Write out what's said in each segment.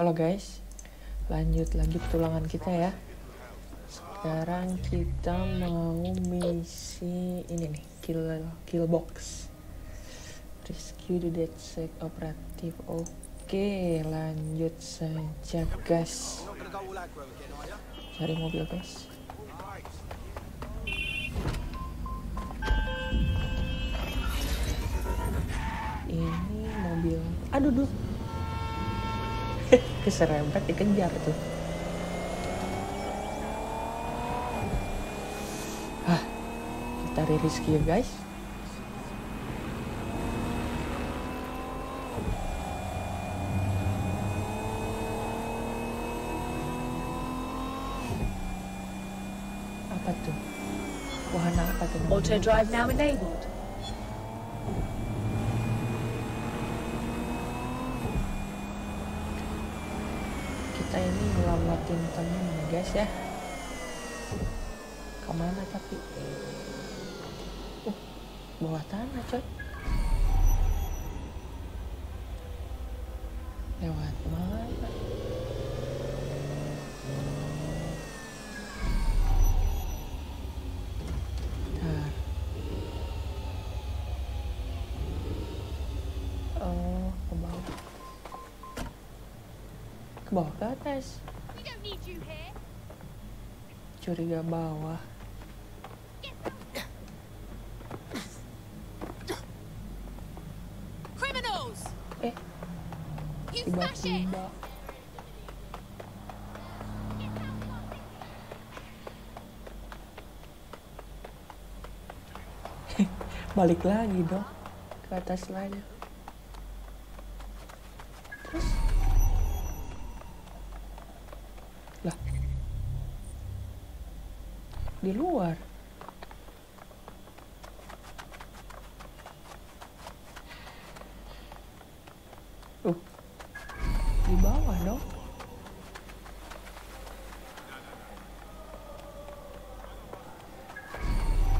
Halo guys, lanjut lanjut tulangan kita ya. Sekarang kita mau misi ini nih, kill kill box. Rescue the dead sec operatif. Oke, lanjut saja guys. Cari mobil guys. Ini mobil. Aduh duh. Keserempet dikejar tuh. Ah, kita riris ya guys. Apa tuh? Wahana apa tuh? Auto drive now enabled. kita ini ngelamatin temen ya guys ya. Ke mana tapi? Uh bawah tanah coy. Lewat mana? Oh ke bawah. Ke bawah ke atas curiga bawah. Criminals! eh tiba-tiba. balik lagi dong ke atas lagi terus lah di luar. Uh di bawah dong.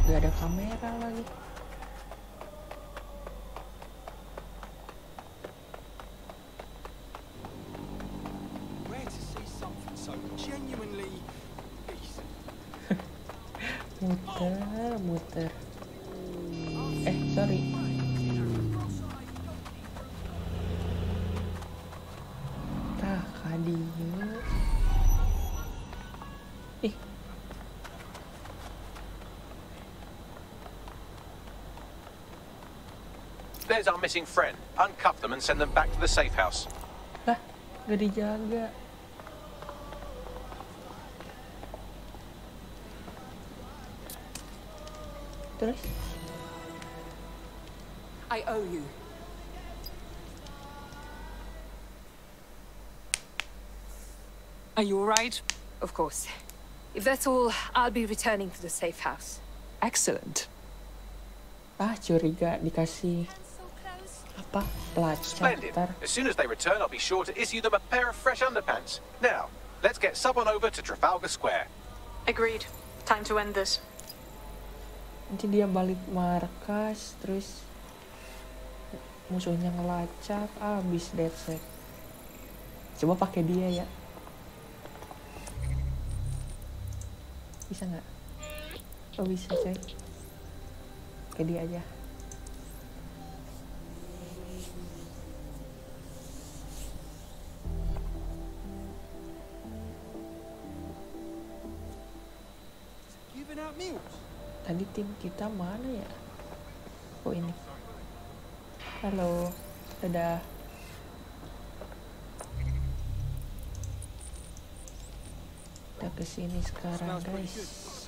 Gak ada kamera lagi There's our missing friend. Uncuff them and send them back to the safe house. lah gak dijaga terus I owe you. Are you all right? Of course. If that's all, I'll be returning to the safe house. Excellent. ah curiga dikasih So close. Splendid. As soon as they return, I'll be sure to issue them a pair of fresh underpants. Now, let's get on over to Trafalgar Square. Agreed. Time to end this. nanti dia balik markas terus musuhnya ngelacak abis dead set coba pakai dia ya bisa nggak oh bisa coy pakai dia aja tadi tim kita mana ya? Oh ini. Halo dadah kita ke sini sekarang guys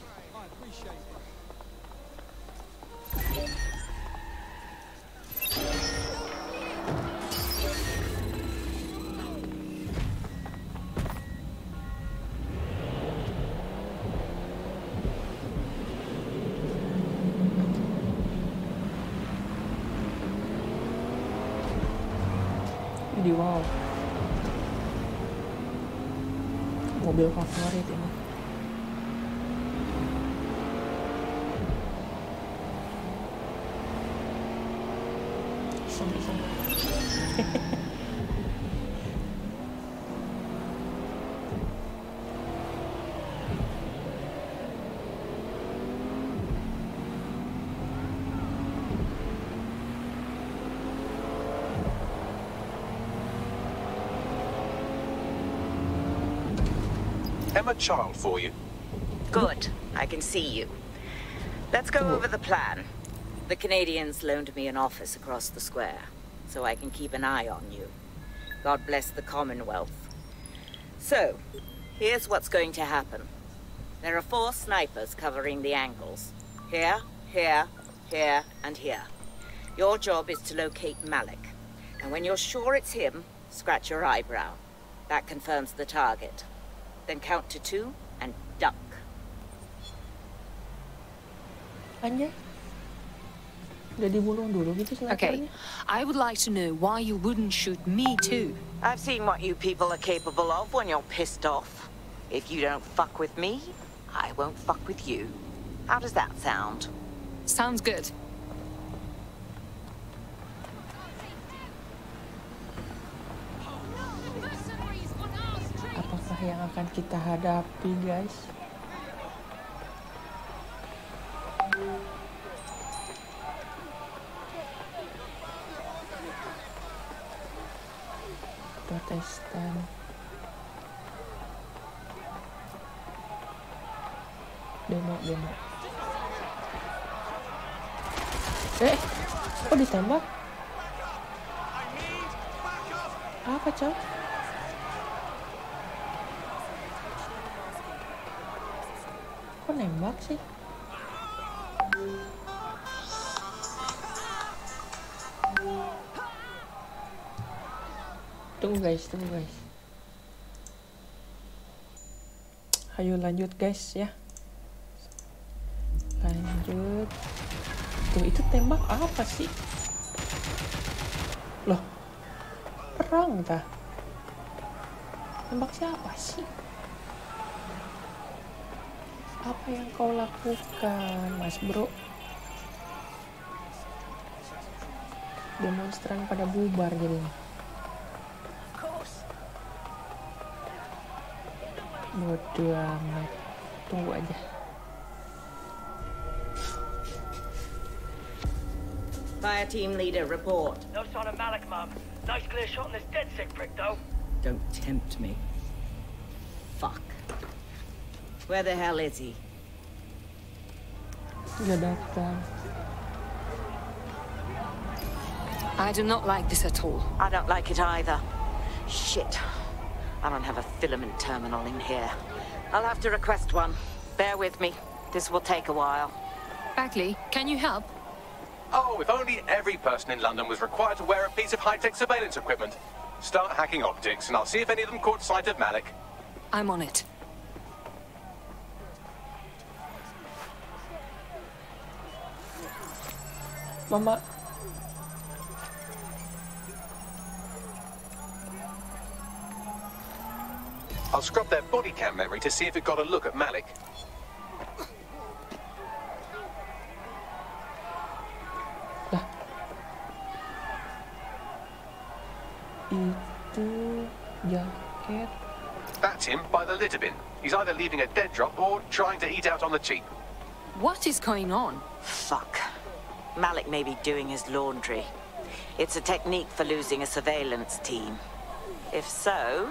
good. I appreciate it. Jadi wow mobil favorit ini Child for you. Good. I can see you. Let's go over the plan. The Canadians loaned me an office across the square, so I can keep an eye on you. God bless the Commonwealth. So, here's what's going to happen. There are four snipers covering the angles. Here, here, here, and here. Your job is to locate Malik. And when you're sure it's him, scratch your eyebrow. That confirms the target. Then count to two and duck. Anjay. Udah dibunuh dulu gitu Okay. I would like to know why you wouldn't shoot me too. I've seen what you people are capable of when you're pissed off. If you don't fuck with me, I won't fuck with you. How does that sound? Sounds good. Yang akan kita hadapi, guys? Protestan. Demo, demo. Eh, kok ditembak? Apa, coy? Nembak sih? Tunggu guys, tunggu guys. Ayo lanjut guys ya. Lanjut. Tuh itu tembak apa sih? Loh, perang tah? Tembak siapa sih? Apa yang kau lakukan, Mas Bro? Demonstran pada bubar jadinya. Bodoh amat. Tunggu aja. Fire team leader, report. No sign of Malik, Mum. Nice clear shot on this dead sick prick, though. Don't tempt me. Fuck. Where the hell is he? Sudah datang. I do not like this at all. I don't like it either. Shit. I don't have a filament terminal in here. I'll have to request one. Bear with me. This will take a while. Bagley, can you help? Oh, if only every person in London was required to wear a piece of high-tech surveillance equipment. Start hacking optics, and I'll see if any of them caught sight of Malik. I'm on it. Mama. I'll scrub their body cam memory to see if it got a look at Malik. Lah. Itu jaket. That's him by the litter bin. He's either leaving a dead drop or trying to eat out on the cheap. What is going on? Fuck. Malik may be doing his laundry. It's a technique for losing a surveillance team. If so,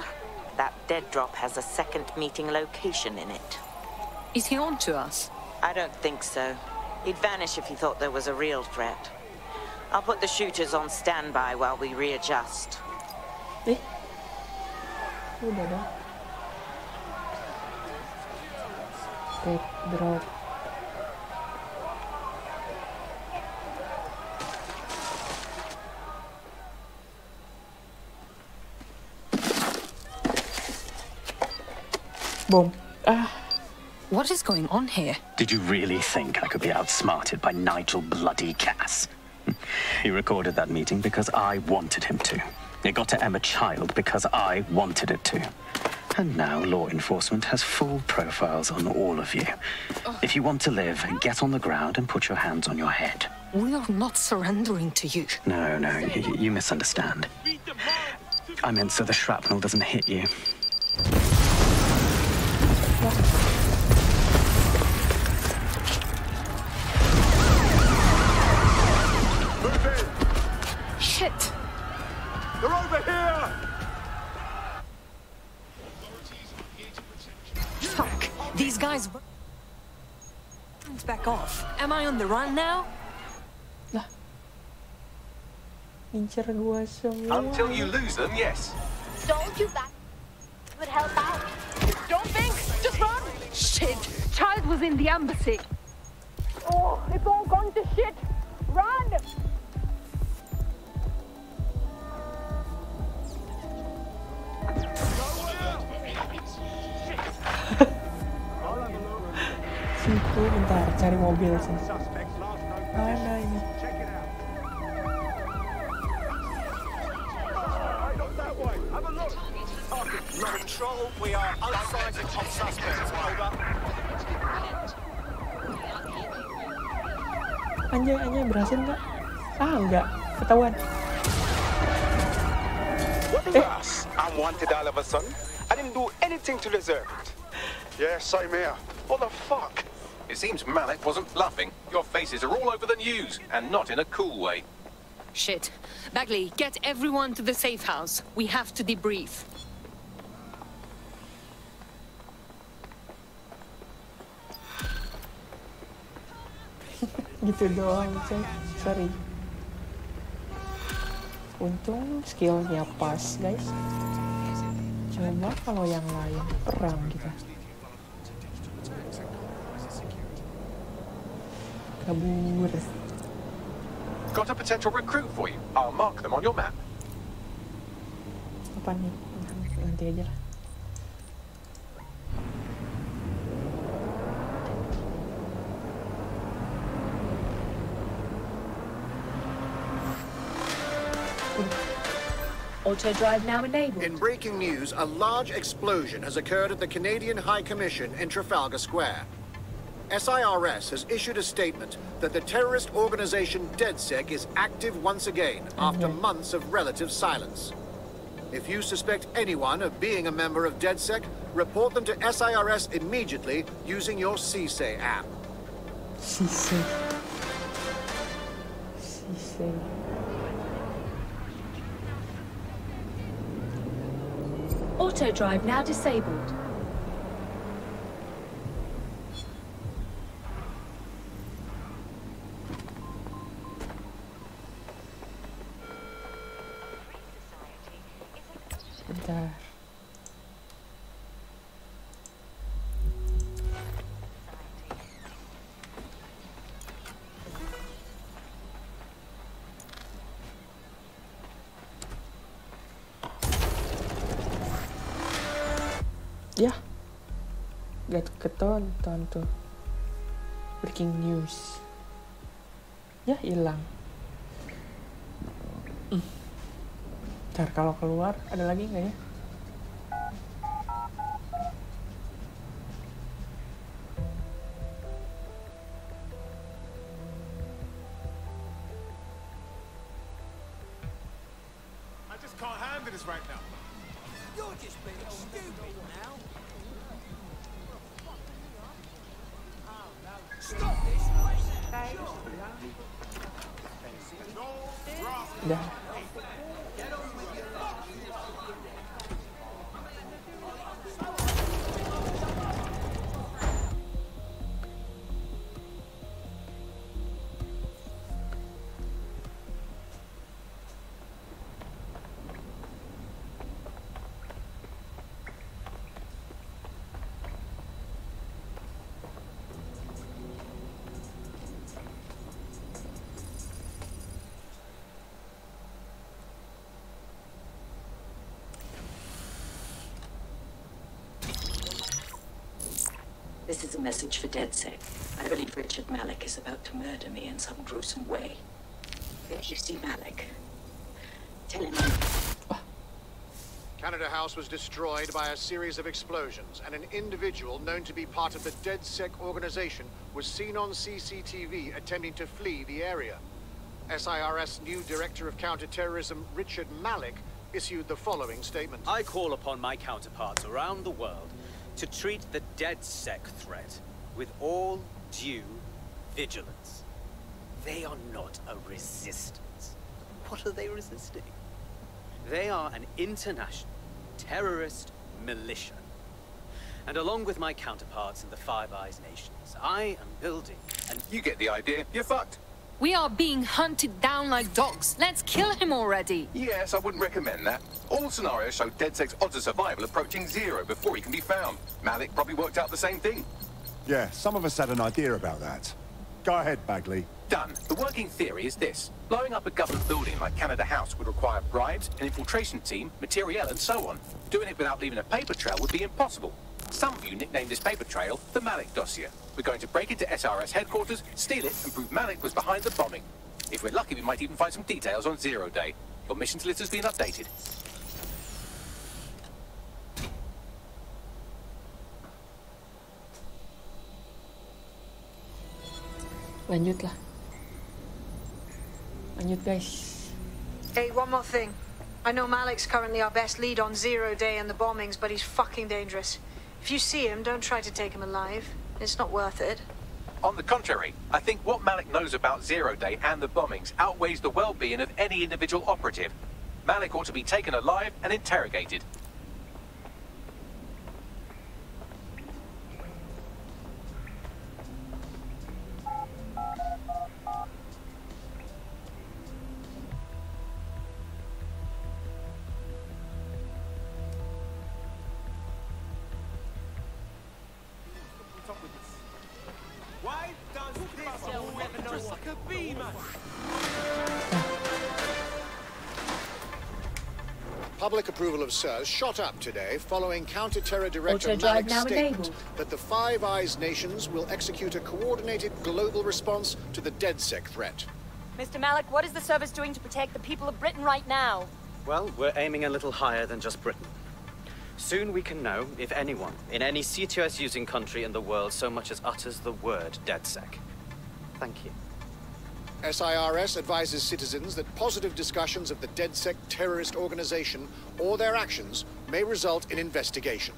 that dead drop has a second meeting location in it. Is he on to us? I don't think so. He'd vanish if he thought there was a real threat. I'll put the shooters on standby while we readjust. Eh. Udah dong. Dead drop. Boom. Ah, What is going on here? Did you really think I could be outsmarted by Nigel Bloody Cass? He recorded that meeting because I wanted him to. It got to Emma Child because I wanted it to. And now law enforcement has full profiles on all of you. If you want to live, get on the ground and put your hands on your head. We are not surrendering to you. No, no, you, you misunderstand. I meant so the shrapnel doesn't hit you. Run now? Lah. Ngincer gua semua. Until you lose them, yes. Don't you that would help out. Don't think, just run. Shit! Child was in the embassy. Oh, it's all gone to shit. Run! Situ bentar, cari mobil sih. Suspects last known Mana ini? Check it out. Hey, not that way. Have a look. Control, we are unsighted of suspects. Over. Anjay, anjay, berhasil nggak? Ah, enggak. Ketahuan. What the ass? I'm wanted all of a sudden. I didn't do anything to deserve it. Yeah, same here. What the fuck? It seems Malik wasn't bluffing. Your faces are all over the news, and not in a cool way. Shit. Bagley, get everyone to the safe house. We have to debrief. gitu doang coy sorry untung skillnya pas guys coba kalau yang lain perang kita Got a potential recruit for you. I'll mark them on your map. apa nih nanti aja lah Auto drive now enabled. In breaking news, a large explosion has occurred at the Canadian High Commission in Trafalgar Square. SIRS has issued a statement that the terrorist organization DedSec is active once again after months of relative silence. If you suspect anyone of being a member of DedSec, report them to SIRS immediately using your CSAY app. sisi sisi Auto drive now disabled. Ketonton tuh breaking news ya hilang Hmm. Ntar kalau keluar ada lagi nggak ya? This is a message for DedSec. I believe Richard Malik is about to murder me in some gruesome way. If you see Malik, tell him Canada House was destroyed by a series of explosions, and an individual known to be part of the DedSec organization was seen on CCTV attempting to flee the area. SIRS new Director of Counterterrorism Richard Malik issued the following statement. I call upon my counterparts around the world to treat the DedSec threat with all due vigilance. They are not a resistance. What are they resisting? They are an international terrorist militia. And along with my counterparts in the Five Eyes nations, I am building and You get the idea. You're fucked. We are being hunted down like dogs. Let's kill him already. Yes, I wouldn't recommend that. All scenarios show DedSec's odds of survival approaching zero before he can be found. Malik probably worked out the same thing. Yeah, some of us had an idea about that. Go ahead, Bagley. Done. The working theory is this. Blowing up a government building like Canada House would require bribes, an infiltration team, materiel, and so on. Doing it without leaving a paper trail would be impossible. Some of you nicknamed this paper trail the Malik dossier. We're going to break into SIRS headquarters, steal it, and prove Malik was behind the bombing. If we're lucky, we might even find some details on Zero Day. Your missions list has been updated. Lanjutlah. Lanjut guys. Hey, one more thing. I know Malik's currently our best lead on Zero Day and the bombings, but he's fucking dangerous. If you see him, don't try to take him alive. It's not worth it. On the contrary, I think what Malik knows about Zero Day and the bombings outweighs the well-being of any individual operative. Malik ought to be taken alive and interrogated. Public approval of SIRS shot up today following Counter-Terror Director Auto drive Malik's statement that the Five Eyes nations will execute a coordinated global response to the DedSec threat. Mr. Malik, what is the service doing to protect the people of Britain right now? Well, we're aiming a little higher than just Britain. Soon we can know if anyone in any CTOS using country in the world so much as utters the word DedSec. Thank you. SIRS advises citizens that positive discussions of the DedSec terrorist organization or their actions may result in investigation.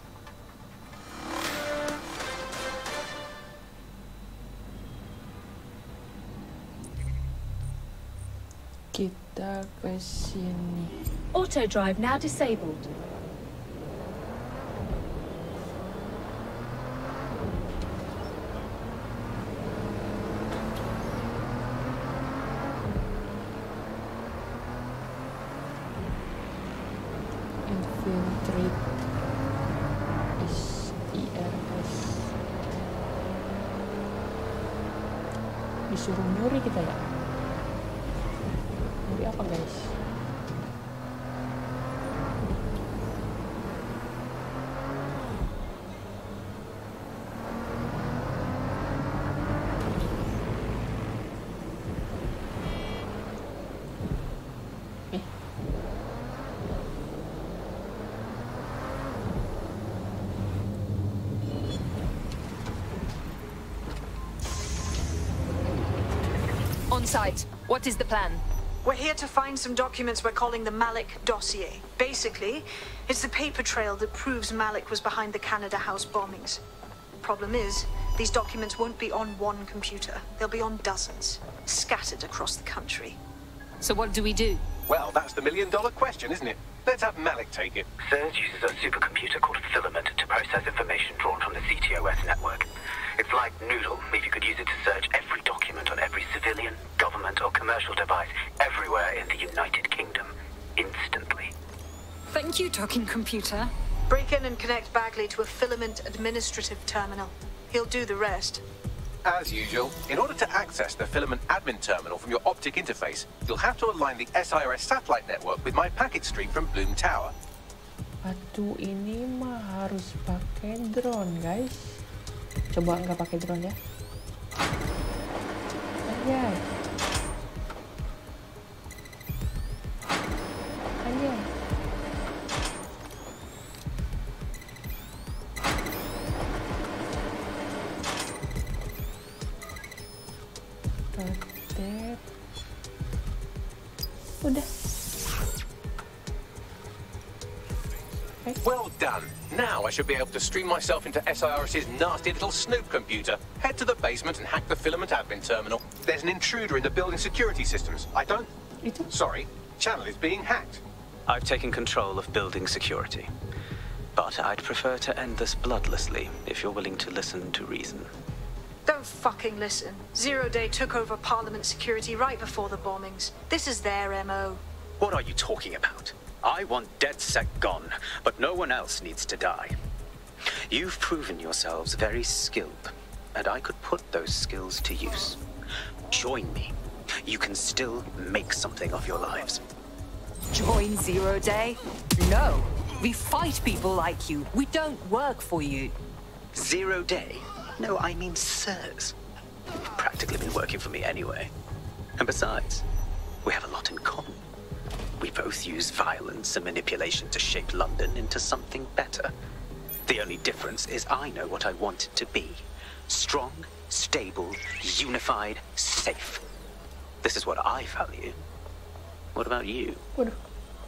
Kita ke sini. Auto drive now disabled. Infiltrate SIRS. Disuruh nyuri kita ya? Nyuri apa guys? On site. What is the plan? We're here to find some documents we're calling the Malik dossier. Basically, it's the paper trail that proves Malik was behind the Canada House bombings. Problem is, these documents won't be on one computer. They'll be on dozens, scattered across the country. So what do we do? Well, that's the million-dollar question, isn't it? Let's have Malik take it. SIRS uses a supercomputer called Filament to process information drawn from the CTOS network. It's like Nudle, if you could use it to search every document on every civilian, government, or commercial device everywhere in the United Kingdom, instantly. Thank you, talking computer. Break in and connect Bagley to a filament administrative terminal. He'll do the rest. As usual, in order to access the filament admin terminal from your optic interface, you'll have to align the SIRS satellite network with my packet stream from Bloom Tower. Aduh, ini mah harus pakai drone, guys. Coba nggak pakai drone ya. Anjay. Anjay. Rotate. Udah. Well done. Now I should be able to stream myself into SIRS's nasty little snoop computer, head to the basement and hack the filament admin terminal. There's an intruder in the building security systems. I don't... Sorry, channel is being hacked. I've taken control of building security. But I'd prefer to end this bloodlessly, if you're willing to listen to reason. Don't fucking listen. Zero Day took over Parliament security right before the bombings. This is their MO. What are you talking about? I want DedSec gone, but no one else needs to die. You've proven yourselves very skilled, and I could put those skills to use. Join me. You can still make something of your lives. Join Zero Day? No. We fight people like you. We don't work for you. Zero Day? No, I mean SIRS. You've practically been working for me anyway. And besides, we have a lot in common. We both use violence and manipulation to shape London into something better. The only difference is I know what I want it to be. Strong, stable, unified, safe. This is what I value. What about you? What?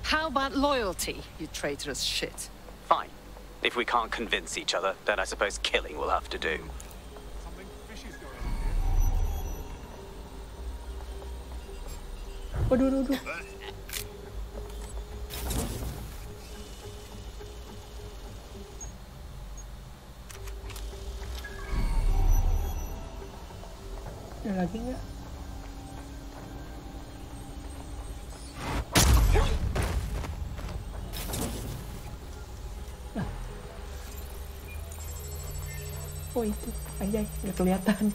How about loyalty, you traitorous shit? Fine. If we can't convince each other, then I suppose killing will have to do. Waduh, waduh, waduh. Ada lagi nggak? Oh itu, anjay, nggak kelihatan.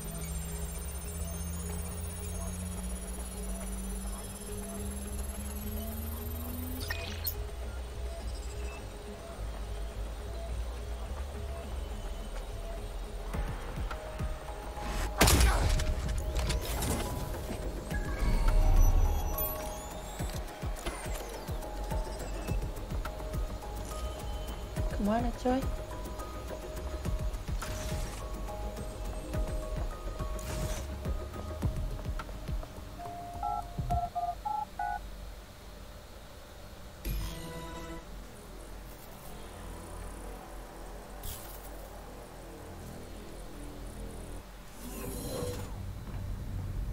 Ke mana coy?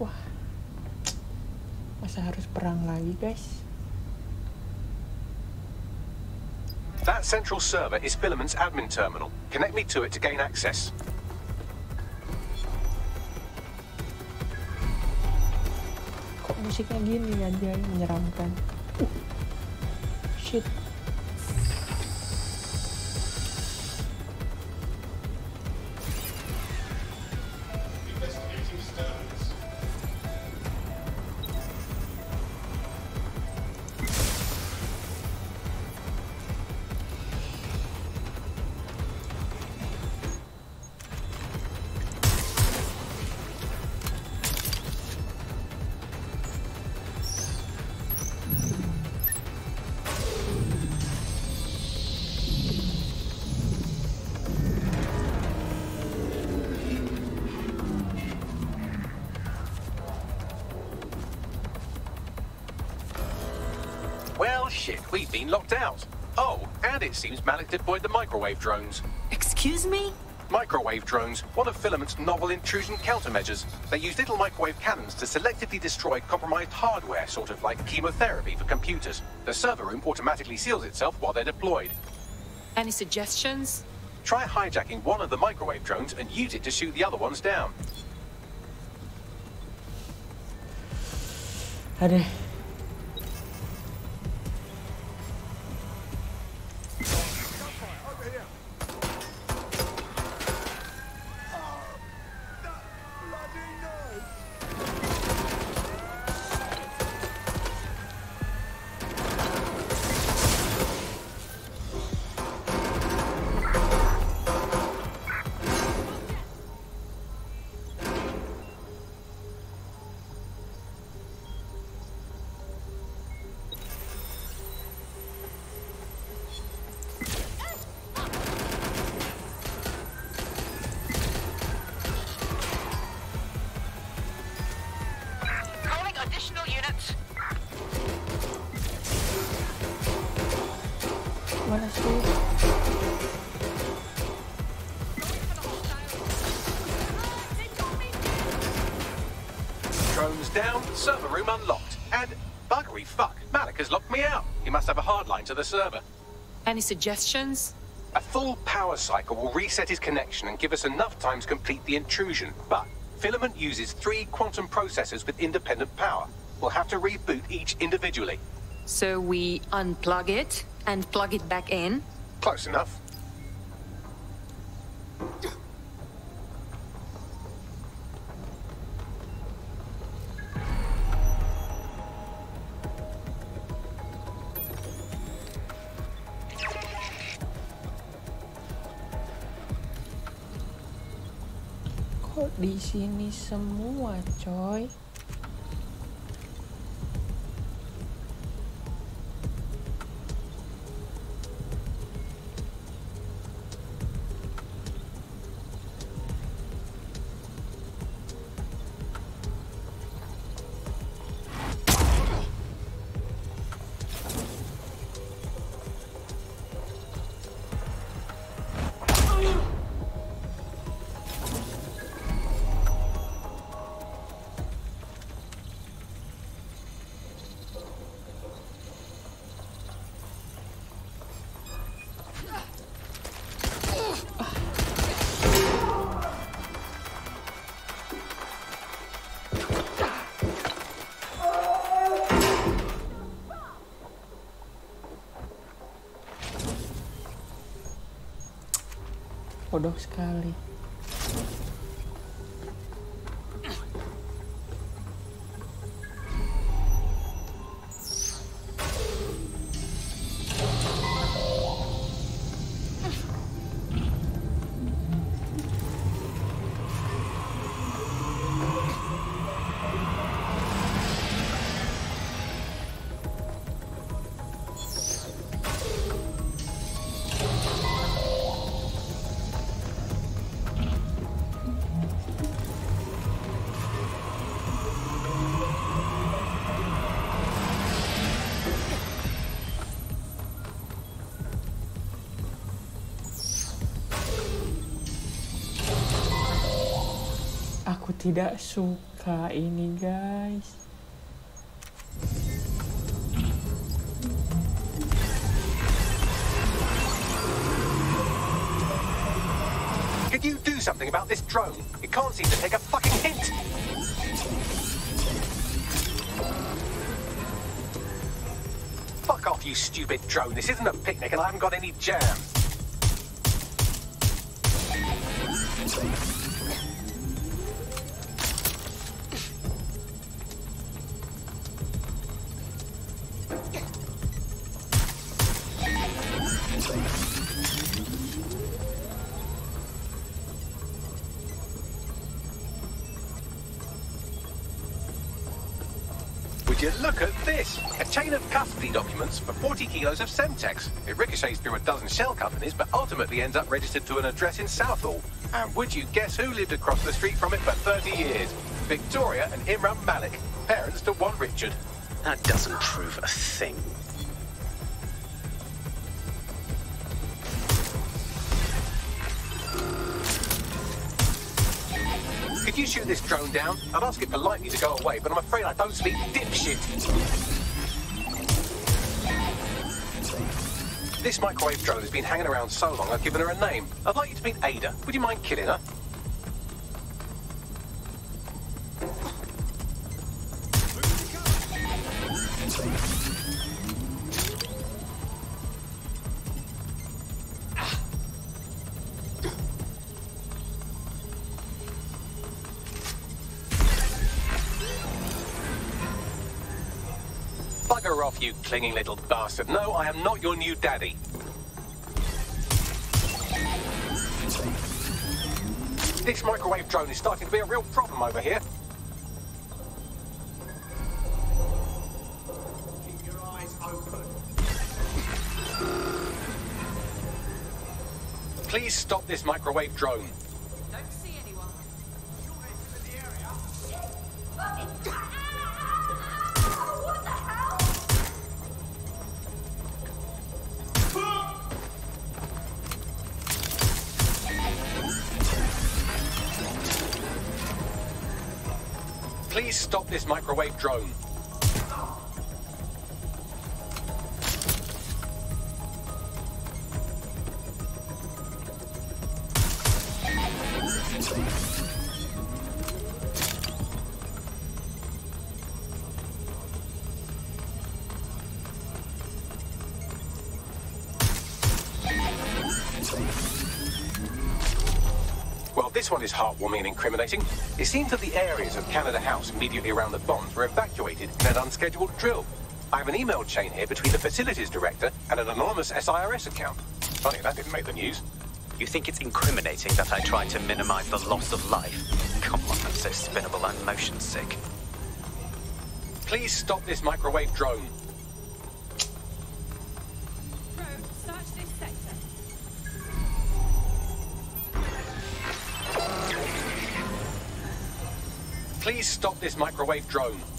Wah, masa harus perang lagi guys? Central server is Filament's admin terminal. Connect me to it to gain access. Kok musiknya gini aja menyeramkan? Shit. Shit, we've been locked out. Oh, and it seems Malik deployed the microwave drones. Excuse me? Microwave drones, one of Filament's novel intrusion countermeasures. They use little microwave cannons to selectively destroy compromised hardware, sort of like chemotherapy for computers. The server room automatically seals itself while they're deployed. Any suggestions? Try hijacking one of the microwave drones and use it to shoot the other ones down. Aduh. To the server. Any suggestions? A full power cycle will reset his connection and give us enough time to complete the intrusion. But Filament uses three quantum processors with independent power. We'll have to reboot each individually. So we unplug it and plug it back in? Close enough. Di sini semua, coy? Tidak suka ini, guys. Could you do something about this drone? It can't seem to take a fucking hint. Fuck off, you stupid drone. This isn't a picnic and I haven't got any jam. Chain of custody documents for 40 kilos of Semtex. It ricochets through a dozen shell companies, but ultimately ends up registered to an address in Southall. And would you guess who lived across the street from it for 30 years? Victoria and Imran Malik, parents to one Richard. That doesn't prove a thing. Could you shoot this drone down? I'd ask it politely to go away, but I'm afraid I don't speak dipshit. This microwave drone has been hanging around so long I've given her a name. I'd like you to meet Ada. Would you mind killing her? Bugger off, you clinging little bastard. No, I am not your new daddy. This microwave drone is starting to be a real problem over here. Keep your eyes open. Please stop this microwave drone. Drone. This one is heartwarming and incriminating. It seems that the areas of Canada House immediately around the bombs were evacuated in an unscheduled drill. I have an email chain here between the facilities director and an anonymous SIRS account. Funny, that didn't make the news. You think it's incriminating that I tried to minimize the loss of life? Come on, I'm so spinnable, I'm motion sick. Please stop this microwave drone. Please stop this microwave drone.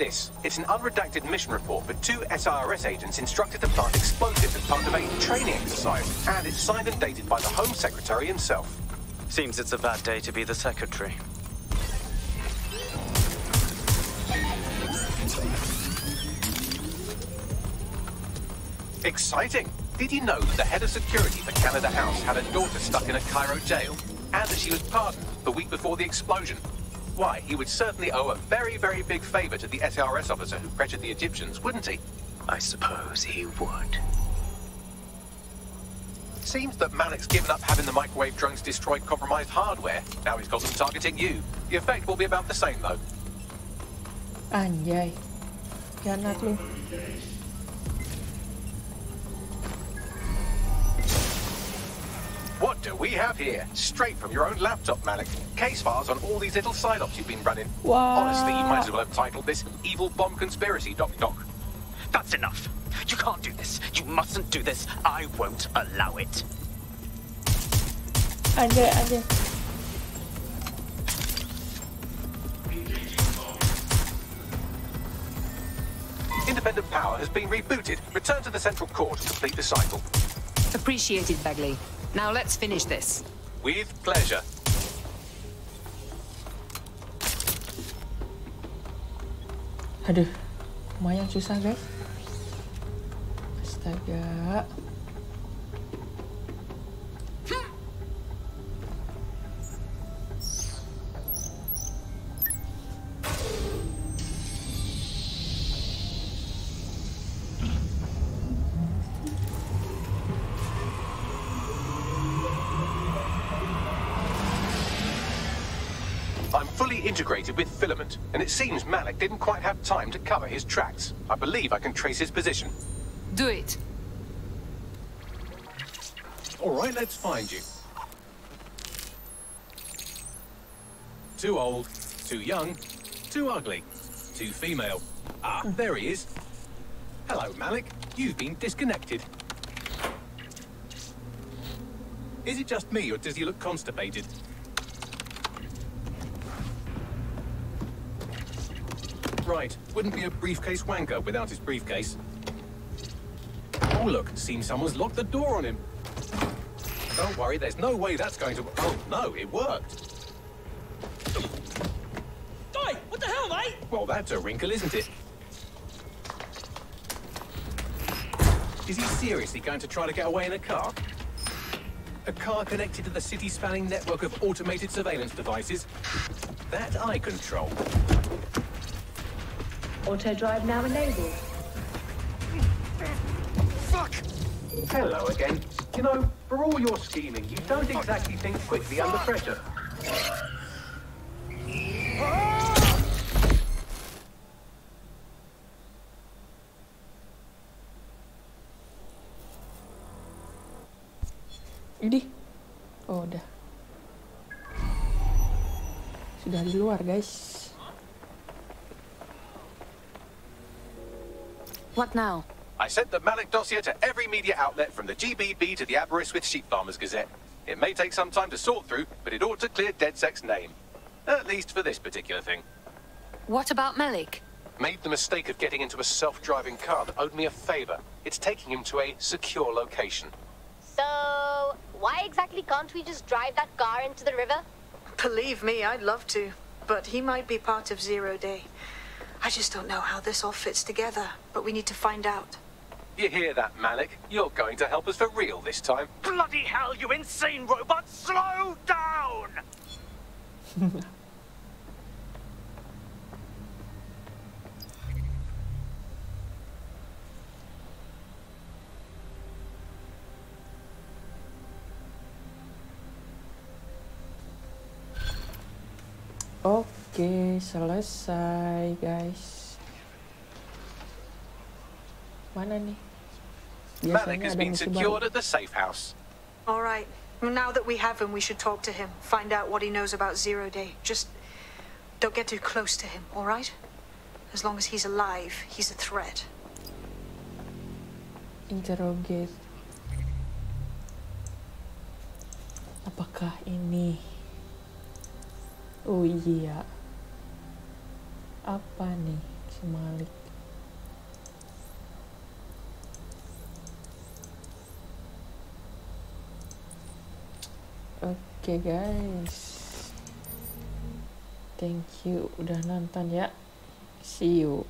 This. It's an unredacted mission report for two SIRS agents instructed to plant explosives as part of a training exercise. And it's signed and dated by the Home Secretary himself. Seems it's a bad day to be the secretary. Exciting! Did you know that the head of security for Canada House had a daughter stuck in a Cairo jail? And that she was pardoned the week before the explosion? Why, he would certainly owe a very, very big favor to the SIRS officer who pressured the Egyptians, wouldn't he? I suppose he would. Seems that Malik's given up having the microwave drones destroy compromised hardware. Now he's got them targeting you. The effect will be about the same, though. Anjay. Kianat lu. We have here? Straight from your own laptop, Malik. Case files on all these little side ops you've been running. Wow. Honestly, you might as well have titled this Evil Bomb Conspiracy, Doc Doc. That's enough. You can't do this. You mustn't do this. I won't allow it. Anjay, anjay. Independent power has been rebooted. Return to the central core to complete the cycle. Appreciated, Bagley. Now let's finish this. With pleasure. Aduh, lumayan susah guys. Astaga. Integrated with Filament, and it seems Malik didn't quite have time to cover his tracks. I believe I can trace his position. Do it. All right, let's find you. Too old, too young, too ugly, too female. Ah, there he is. Hello, Malik. You've been disconnected. Is it just me, or does he look constipated? Right, wouldn't be a briefcase wanker without his briefcase. Oh, look, seems someone's locked the door on him. Don't worry, there's no way that's going to... Oh, no, it worked. Guy, what the hell, mate? Well, that's a wrinkle, isn't it? Is he seriously going to try to get away in a car? A car connected to the city-spanning network of automated surveillance devices? That I control. Auto drive now enabled. Fuck! Hello again. You know, for all your scheming, you don't exactly think quickly under pressure. Idih. Oh, udah. Sudah di luar, guys. What now? I sent the Malik dossier to every media outlet from the GBB to the Aberystwyth Sheep Farmers Gazette. It may take some time to sort through, but it ought to clear DedSec's name. At least for this particular thing. What about Malik? Made the mistake of getting into a self-driving car that owed me a favor. It's taking him to a secure location. So, why exactly can't we just drive that car into the river? Believe me, I'd love to. But he might be part of Zero Day. I just don't know how this all fits together, but we need to find out. You hear that, Malik? You're going to help us for real this time. Bloody hell, you insane robot! Slow down! Oke, selesai, guys. Mana nih? Malik has ada been misi secured at the safe house. All right. Now that we have him, we should talk to him. Find out what he knows about Zero Day. Just don't get too close to him, all right? As long as he's alive, he's a threat. Interrogate. Apakah ini? Oh iya. Apa nih si Malik? Oke guys. Thank you udah nonton ya. See you.